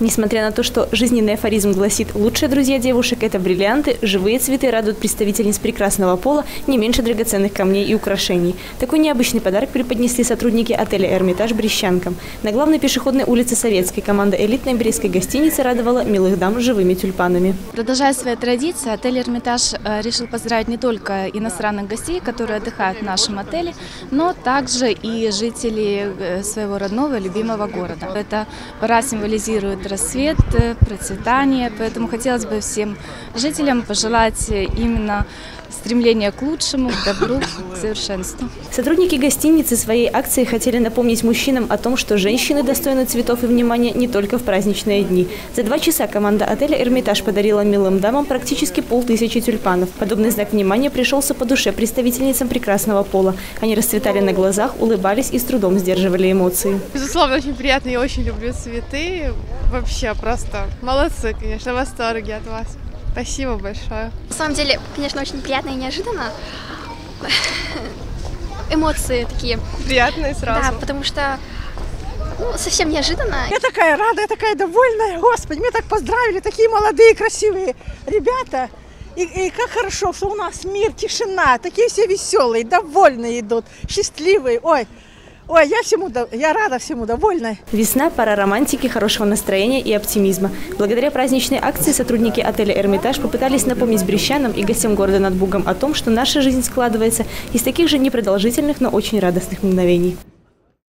Несмотря на то, что жизненный афоризм гласит «лучшие друзья девушек – это бриллианты», живые цветы радуют представительниц прекрасного пола не меньше драгоценных камней и украшений. Такой необычный подарок преподнесли сотрудники отеля «Эрмитаж» брещанкам. На главной пешеходной улице Советской команда элитной брестской гостиницы радовала милых дам живыми тюльпанами. Продолжая свои традиции, отель «Эрмитаж» э, решил поздравить не только иностранных гостей, которые отдыхают в нашем отеле, но также и жителей э, своего родного любимого города. Эта пора символизирует рассвет, э, процветание, поэтому хотелось бы всем жителям пожелать именно стремления к лучшему, к добру, к совершенству. Сотрудники гостиницы своей акции хотели напомнить мужчинам о том, что женщины достойны цветов и внимания не только в праздничные дни. За два часа команда отеля «Эрмитаж» подарила милым дамам практически полтысячи тюльпанов. Подобный знак внимания пришелся по душе представительницам прекрасного пола. Они расцветали на глазах, улыбались и с трудом сдерживали эмоции. Безусловно, очень приятно. Я очень люблю цветы. Вообще просто молодцы, конечно, в восторге от вас. Спасибо большое. На самом деле, конечно, очень приятно и неожиданно. Эмоции такие. Приятные сразу. Да, потому что ну, совсем неожиданно. Я такая рада, я такая довольная. Господи, меня так поздравили, такие молодые, красивые ребята. И, и как хорошо, что у нас мир, тишина, такие все веселые, довольные идут, счастливые. Ой, Ой, я всему, я рада всему, довольна. Весна – пора романтики, хорошего настроения и оптимизма. Благодаря праздничной акции сотрудники отеля «Эрмитаж» попытались напомнить брещанам и гостям города над Бугом о том, что наша жизнь складывается из таких же непродолжительных, но очень радостных мгновений.